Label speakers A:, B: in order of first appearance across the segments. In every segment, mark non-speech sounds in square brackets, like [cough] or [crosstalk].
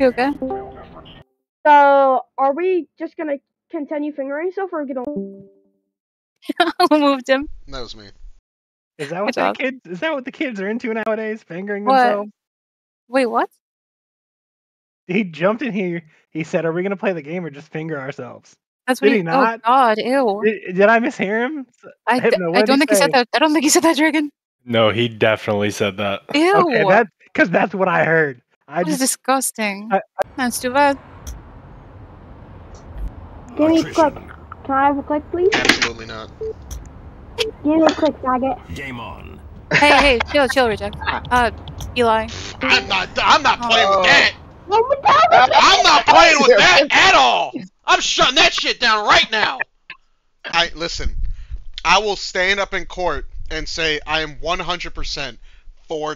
A: Okay, okay.
B: So, are we just gonna continue fingering stuff or gonna? [laughs]
A: Who moved him?
C: That was me.
D: Is that what the kids? Is that what the kids are into nowadays? Fingering
A: What?
D: themselves.
A: Wait, what?
D: He jumped in here. He said, "Are we gonna play the game or just finger ourselves?"
A: That's
D: Did
A: what
D: he oh, not?
A: Oh God, ew.
D: Did, did I mishear him?
A: I,
D: Hypno,
A: I don't
D: he
A: think he said that. I don't think he said that, Dragon.
E: No, he definitely said that.
A: Ew.
D: Okay, that because that's what I heard. I
A: That is
D: just
A: disgusting.
D: I-
A: That's too bad.
B: Give me a click. Can I have a click, please?
C: Absolutely not.
B: Give me a click, faggot.
F: Game on.
A: hey, hey, chill, chill, reject. Uh, Eli.
C: I'm not. I'm not playing with
A: Oh.
C: that.
B: What the hell is
C: I'm not playing with that at all. I'm shutting that shit down right now. I listen. I will stand up in court and say I am 100% for.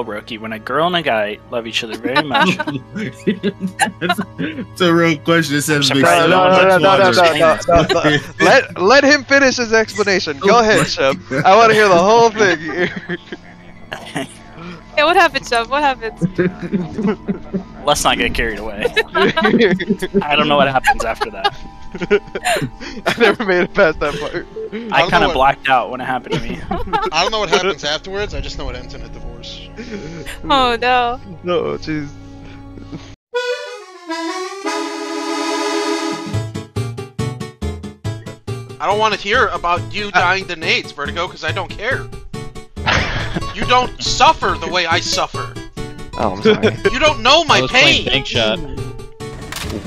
G: Well, Roki, when a girl and a guy love each other very much, [laughs]
F: It's a real question. It says
G: I'm
F: big
H: No, no, no, no, no, no, no, no, [laughs] let let him finish his explanation. Go oh, ahead, Shep. [laughs] I want to hear the whole thing.
A: Yeah, what happened, Shep? What happened?
G: let's not get carried away. I don't know what happens after that.
H: I never made it past that part.
G: I
C: don't
G: kind of blacked out when it happened to me.
C: I don't know what happens afterwards. I just know it ends in a divorce.
A: Oh no.
H: No, jeez.
C: I don't want to hear about you uh. dying to nades, Vertigo, because I don't care. You don't suffer the way I suffer.
H: Oh, I'm sorry.
C: You don't know my
I: I was
C: pain.
I: Bank Shot.
C: Is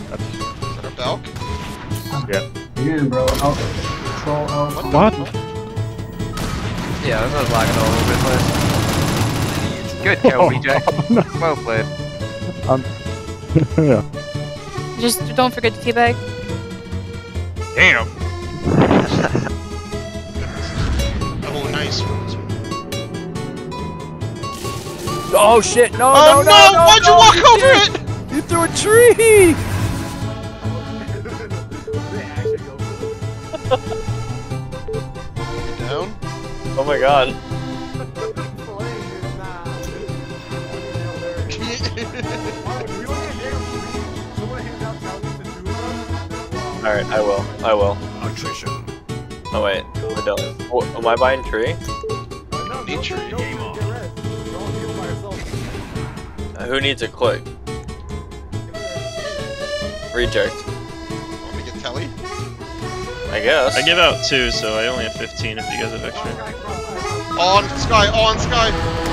C: that a Belk?
J: Again, bro. Out. Control out.
C: What? the
D: What?
C: fuck?
H: Yeah, this was lagging all over the place. Good [laughs] oh, kill, [laughs] BJ. No. Well played.
A: Um, [laughs] Just don't forget to teabag.
C: Damn. oh, nice.
K: Oh shit! No!
C: Oh
K: no!
C: no!
K: No!
C: Why'd you
K: no,
C: walk over
K: did.
C: it?
K: You threw a tree!
C: Down.
I: Oh my god. Alright, I will. I will. Attrition. Oh wait, I don't. Oh, am I buying tree?
C: No, Need tree.
I: Uh, Who needs a click? Reject.
C: Want me to get Telly?
I: I guess.
L: I give out two, so I only have 15 if you guys have extra.
C: On sky, on sky.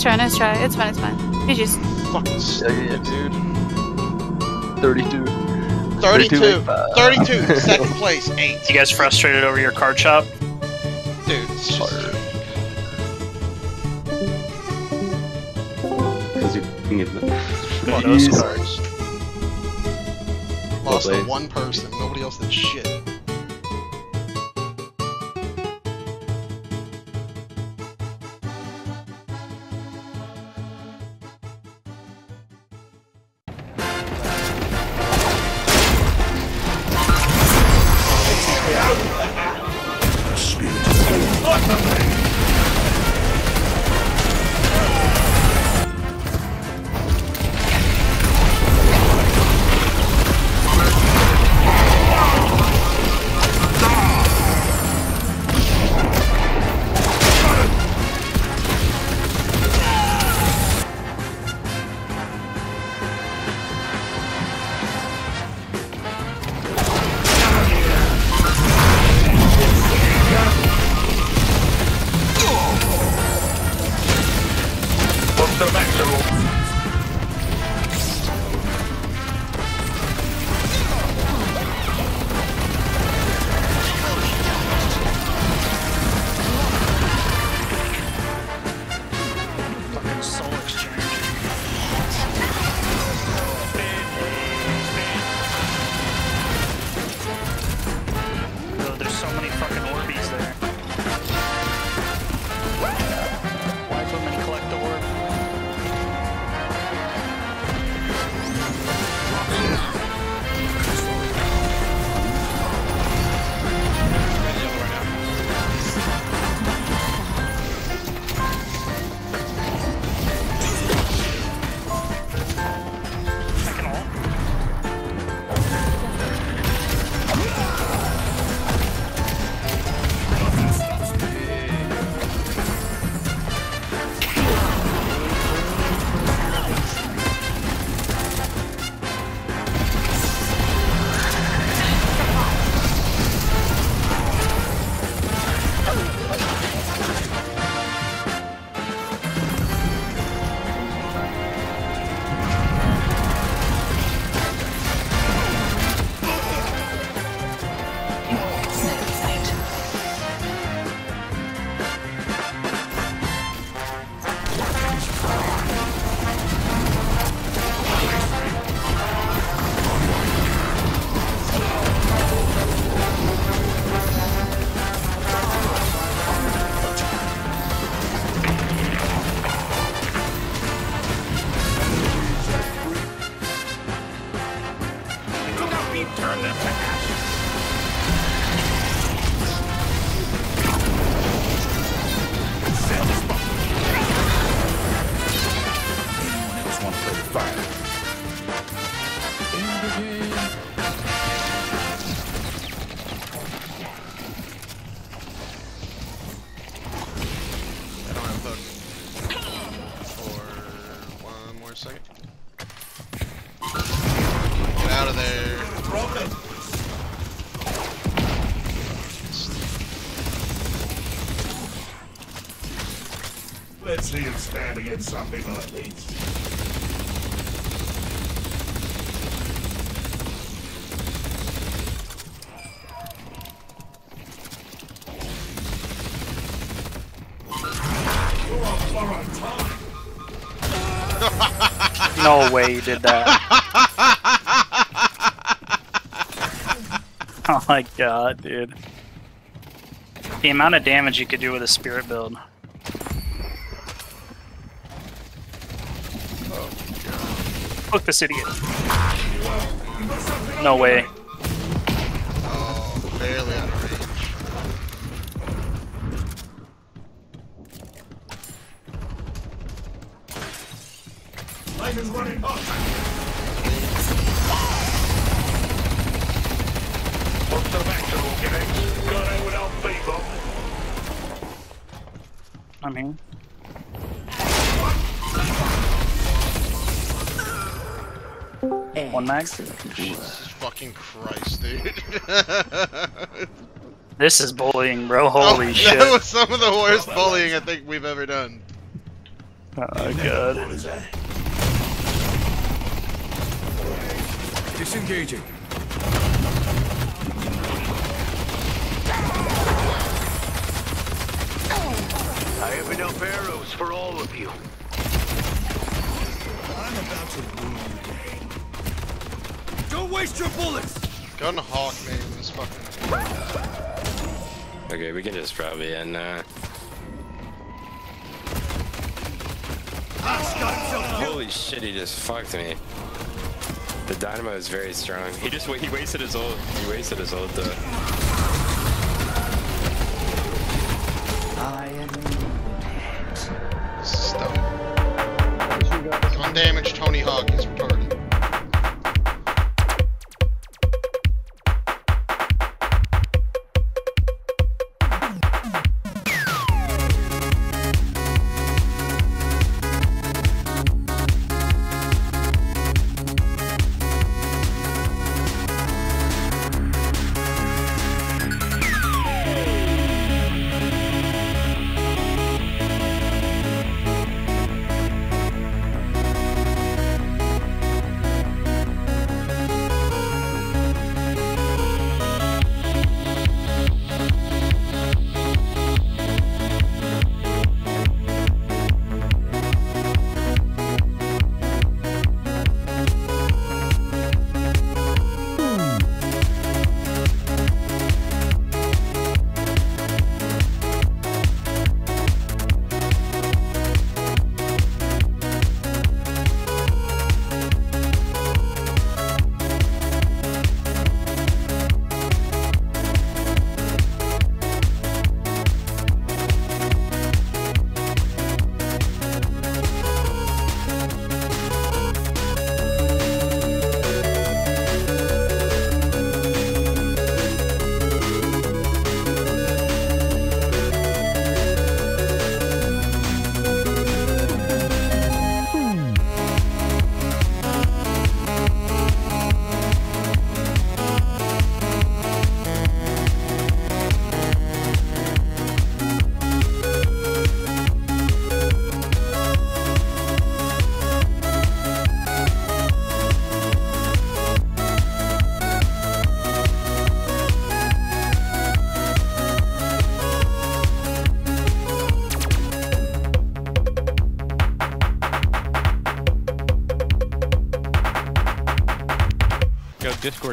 A: Nice try, nice try. It's fine, it's fine. GG's.
C: Fucking
H: Yeah, yeah, dude. 32.
C: 32.
H: 32.
C: 32. [laughs] Second place. 8.
G: You guys frustrated over your card shop?
C: Dude, it's just...
G: Come on, those cards.
C: Lost to one person. Nobody else did shit. the maximum. Of there.
F: Let's see him stand against something like this.
G: No way he did that. oh my god, dude. The amount of damage you could do with a spirit build. Fuck this idiot. No way.
C: Oh, barely
G: One mag.
C: Jesus fucking Christ, dude. [laughs]
G: This is bullying, bro. Oh, Holy
C: Oh,
G: shit.
C: That was some of the worst bullying I think we've ever done.
G: Oh god.
K: Disengaging.
F: I have enough arrows for all of you. I'm about to wound
K: Don't waste your bullets.
C: Gun Hawk, man, this fucking.
M: Okay, we can just probably end now. Holy shit, he just fucked me. The dynamo is very strong. He just he wasted his ult. He wasted his ult though.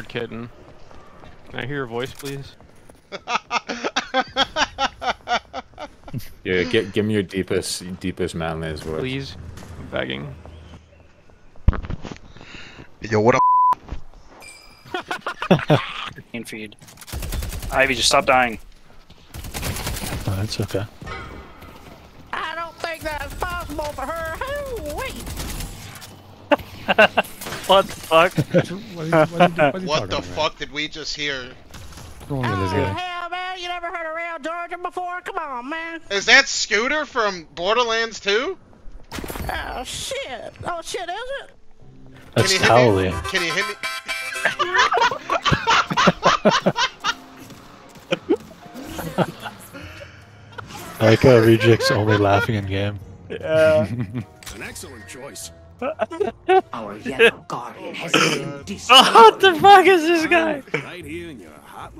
N: Kitten. Can I hear your voice, please? [laughs]
O: Yeah, get, give me your deepest, deepest manliest voice.
N: Please. I'm begging.
C: Yo, what up? [laughs]
G: Green feed. Ivy, just stop dying.
E: Oh, that's okay.
P: I don't think that's possible for her. Wait. [laughs]
G: what the fuck? [laughs]
C: what the fuck did we just hear?
P: Oh, hell, man. You never heard of Real Georgia before? Come on, man.
C: Is that Scooter from Borderlands 2?
P: Oh shit! Oh shit! Is it?
E: That's
C: Can you hit
E: Howley.
C: me? Can you hit me?
E: I like how Reject's only laughing in game.
D: Yeah. [laughs]
K: An excellent choice.
P: Our yellow guardian has been
G: Oh, [laughs] what the fuck is this guy?
K: Right here in your hot